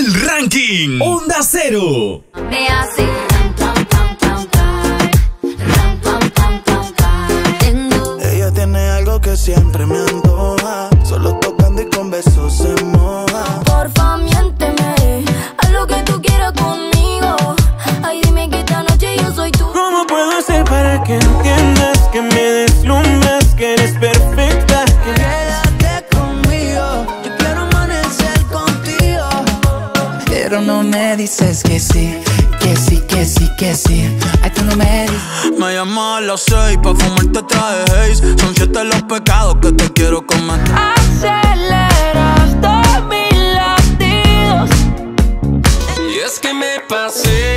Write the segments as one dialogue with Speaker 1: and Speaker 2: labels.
Speaker 1: El ranking Onda Cero.
Speaker 2: Me hace
Speaker 3: Ella tiene algo que siempre me antoja. Solo tocando y con besos se moja.
Speaker 2: Porfa, miénteme. Haz lo que tú quieras conmigo. Ay, dime que esta noche yo soy tú.
Speaker 3: ¿Cómo puedo hacer para que entiendas que me deslumbras, que eres perfecta?
Speaker 4: Pero no me dices que sí, que sí, que sí, que sí. Ay, tú no me dices.
Speaker 3: Me llamo a las seis pa' fumarte traje haze. Son siete los pecados que te quiero cometer.
Speaker 2: Aceleras todos mis latidos.
Speaker 5: Y es que me pasé,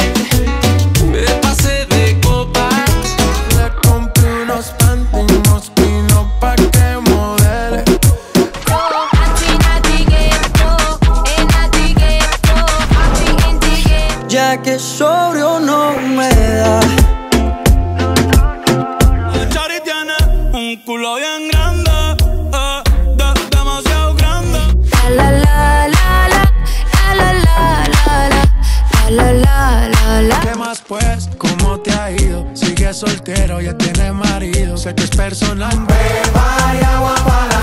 Speaker 3: Ya que sobrio no me da. Chari tiene un culo bien grande, eh, de- demasiado grande.
Speaker 2: La la la la la la la la la la la la la
Speaker 3: ¿Qué más pues? ¿Cómo te ha ido? Sigue soltero, ya tiene marido. Sé que es personal. Beba y agua para